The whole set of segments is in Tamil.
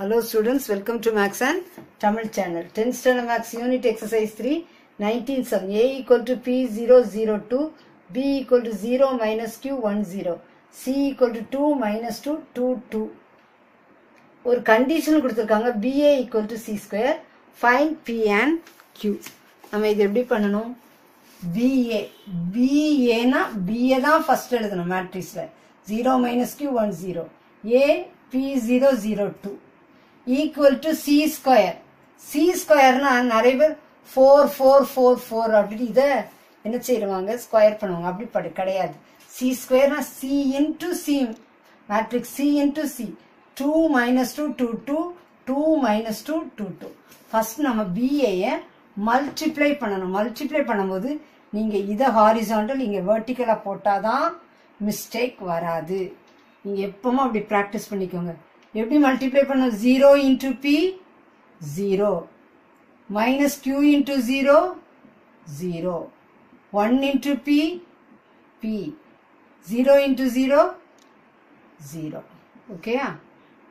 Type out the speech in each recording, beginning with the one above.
Hello students, welcome to Max and Tamil channel. 10th standard Max unit exercise 3, 19 sum. A equal to P 0 0 2, B equal to 0 minus Q 1 0, C equal to 2 minus 2 2 2. ஒரு கண்டிஷன் கொடுத்துருக்காங்க P A equal to C square find P and Q நம்ம இது எப்படி பண்ணணும் பிஏ பிஏனா பிஏ தான் ஃபர்ஸ்ட் எழுதணும் மேட்ரிக்ஸில் zero minus Q one zero A P zero zero two equal to C square C ஸ்கொயர்னா நிறைய பேர் ஃபோர் ஃபோர் ஃபோர் ஃபோர் அப்படின்னு இதை என்ன செய்வாங்க ஸ்கொயர் பண்ணுவாங்க. அப்படி படு கிடையாது. C ஸ்கொயர்னா C into C matrix C into C two minus two two two two minus two two two first நம்ம பிஏயை மல்டிப்ளை பண்ணணும். மல்டிப்ளை பண்ணும்போது நீங்கள் இதை ஹாரிசாண்டல் இங்கே வேர்ட்டிக்கலாக போட்டால் தான் மிஸ்டேக் வராது. நீங்கள் எப்பவும் அப்படி ப்ராக்டிஸ் பண்ணிக்கோங்க. எப்படி மல்டிப்ளை பண்ண zero into P zero minus Q into zero zero one into P P zero into zero zero ஓகேயா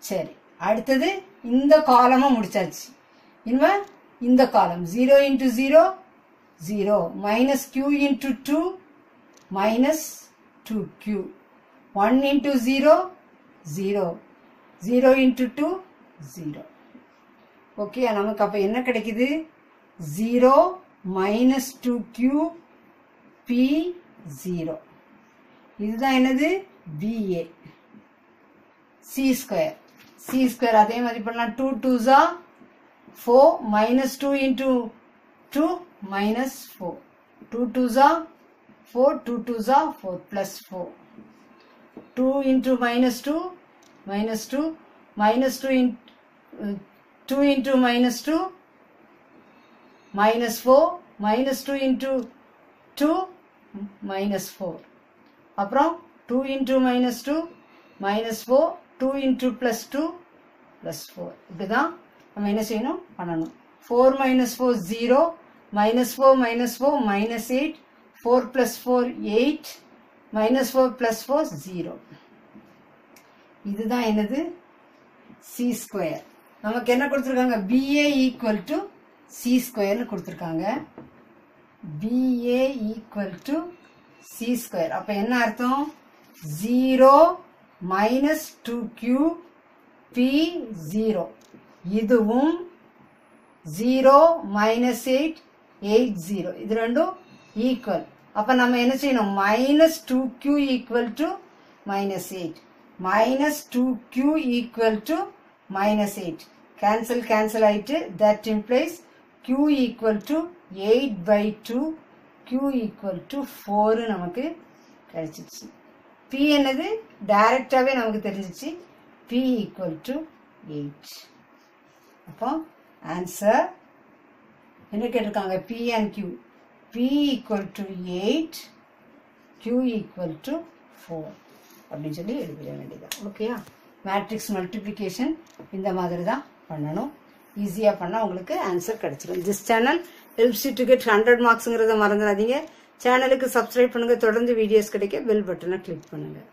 சரி. அடுத்தது இந்த காலமும் முடிச்சாச்சு. இனிமே இந்த காலம் zero into zero zero minus Q into two minus two Q one into zero zero zero into two zero okay நமக்கு அப்போ என்ன கிடைக்குது? Zero minus two Q P zero இதுதான் என்னது? P A C square C square அதே மாதிரி பண்ணலாம். Two two Jha four minus two into two minus four two two Jha four two two Jha four plus four two into minus two minus two minus two in two into minus two minus four minus two into two minus four அப்புறம் two into minus two minus four two into plus two plus four இப்படி தான் நம்ம என்ன செய்யணும்? பண்ணணும். Four minus four zero minus four minus four minus eight four plus four eight minus four plus four zero இதுதான் என்னது? சி ஸ்கொயர் நமக்கு என்ன கொடுத்துருக்காங்க? பிஏ ஈக்குவல் டு சி ஸ்கொயர்னு கொடுத்துருக்காங்க. P A equal to C square அப்போ என்ன அர்த்தம்? Zero minus two Q P zero இதுவும் zero minus eight eight zero இது ரெண்டும் ஈக்குவல் அப்போ நம்ம என்ன செய்யணும்? Minus two Q equal to minus eight minus two equal equal minus minus eight cancel cancel ஆயிட்டு that implies Q equal to eight by two Q equal to four நமக்கு கிடைச்சிச்சு பி என்னது டைரக்டாகவே நமக்கு தெரிஞ்சிச்சு பி ஈக்குவல் டு எயிட் அப்போ ஆன்சர் என்ன கேட்டிருக்காங்க p and Q P equal to eight q equal to four அப்படின்னு சொல்லி எழுதிட வேண்டியதான் ஓகேயா மேட்ரிக்ஸ் மல்டிப்ளிகேஷன் இந்த மாதிரி தான் பண்ணணும் ஈஸியாக பண்ணால் உங்களுக்கு ஆன்சர் கிடைச்சிடும் this channel helps to get hundred மார்க்ஸுங்கிறத மறந்துடாதீங்க. சேனலுக்கு சப்ஸ்கிரைப் பண்ணுங்கள் தொடர்ந்து வீடியோஸ் கிடைக்க பெல் பட்டனை கிளிக் பண்ணுங்கள்